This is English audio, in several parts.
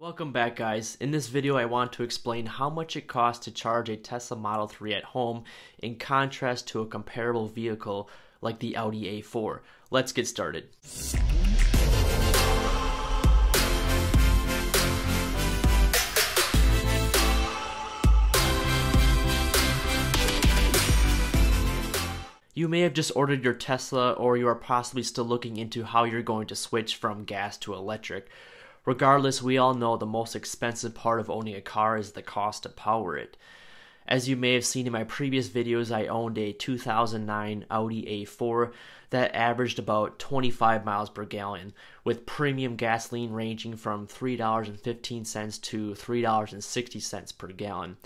Welcome back guys. In this video I want to explain how much it costs to charge a Tesla Model 3 at home in contrast to a comparable vehicle like the Audi A4. Let's get started. You may have just ordered your Tesla or you are possibly still looking into how you're going to switch from gas to electric. Regardless, we all know the most expensive part of owning a car is the cost to power it. As you may have seen in my previous videos, I owned a 2009 Audi A4 that averaged about 25 miles per gallon, with premium gasoline ranging from $3.15 to $3.60 per gallon.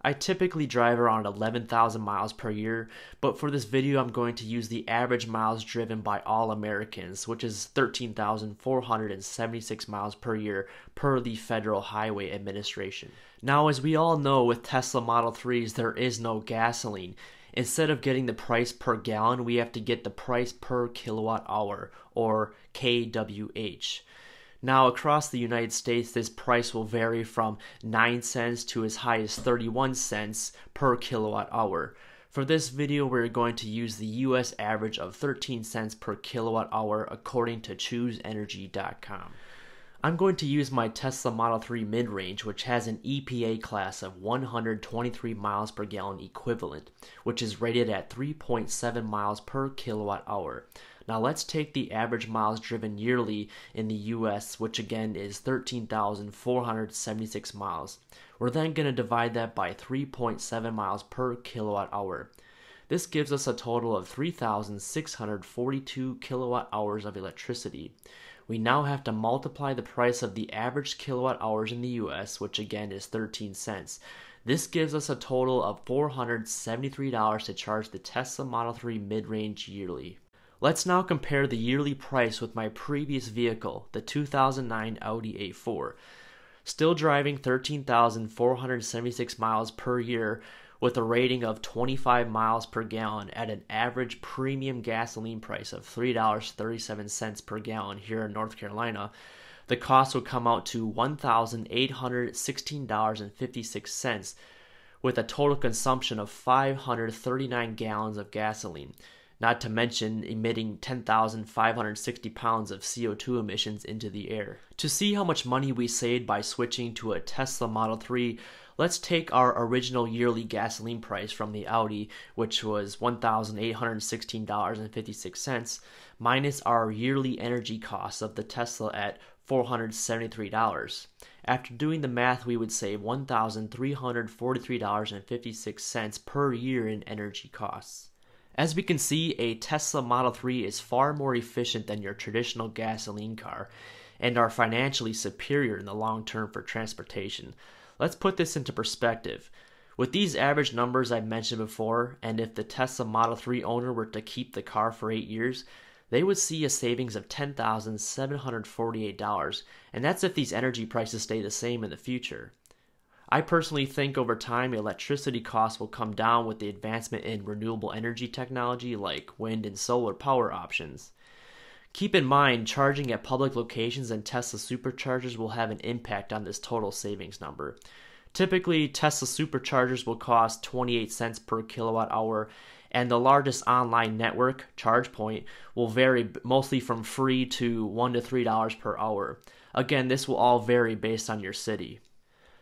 I typically drive around 11,000 miles per year, but for this video I'm going to use the average miles driven by all Americans, which is 13,476 miles per year per the Federal Highway Administration. Now, as we all know with Tesla Model 3s, there is no gasoline. Instead of getting the price per gallon, we have to get the price per kilowatt hour, or kWh. Now, across the United States, this price will vary from 9 cents to as high as 31 cents per kilowatt hour. For this video, we're going to use the US average of 13 cents per kilowatt hour according to ChooseEnergy.com. I'm going to use my Tesla Model 3 mid-range, which has an EPA class of 123 miles per gallon equivalent, which is rated at 3.7 miles per kilowatt hour. Now let's take the average miles driven yearly in the US, which again is 13,476 miles. We're then going to divide that by 3.7 miles per kilowatt hour. This gives us a total of 3,642 kilowatt hours of electricity. We now have to multiply the price of the average kilowatt hours in the US, which again is 13 cents. This gives us a total of $473 to charge the Tesla Model 3 mid-range yearly. Let's now compare the yearly price with my previous vehicle, the 2009 Audi A4. Still driving 13,476 miles per year with a rating of 25 miles per gallon at an average premium gasoline price of $3.37 per gallon here in North Carolina, the cost would come out to $1,816.56 with a total consumption of 539 gallons of gasoline not to mention emitting 10,560 pounds of CO2 emissions into the air. To see how much money we saved by switching to a Tesla Model 3, let's take our original yearly gasoline price from the Audi, which was $1,816.56, minus our yearly energy costs of the Tesla at $473. After doing the math, we would save $1,343.56 per year in energy costs. As we can see, a Tesla Model 3 is far more efficient than your traditional gasoline car and are financially superior in the long term for transportation. Let's put this into perspective. With these average numbers I've mentioned before, and if the Tesla Model 3 owner were to keep the car for 8 years, they would see a savings of $10,748, and that's if these energy prices stay the same in the future. I personally think over time electricity costs will come down with the advancement in renewable energy technology like wind and solar power options. Keep in mind, charging at public locations and Tesla superchargers will have an impact on this total savings number. Typically, Tesla superchargers will cost 28 cents per kilowatt hour, and the largest online network, ChargePoint, will vary mostly from free to 1 to $3 per hour. Again, this will all vary based on your city.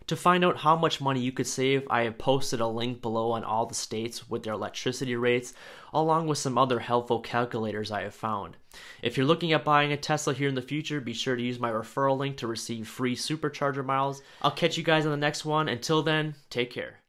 To find out how much money you could save, I have posted a link below on all the states with their electricity rates, along with some other helpful calculators I have found. If you're looking at buying a Tesla here in the future, be sure to use my referral link to receive free supercharger miles. I'll catch you guys on the next one. Until then, take care.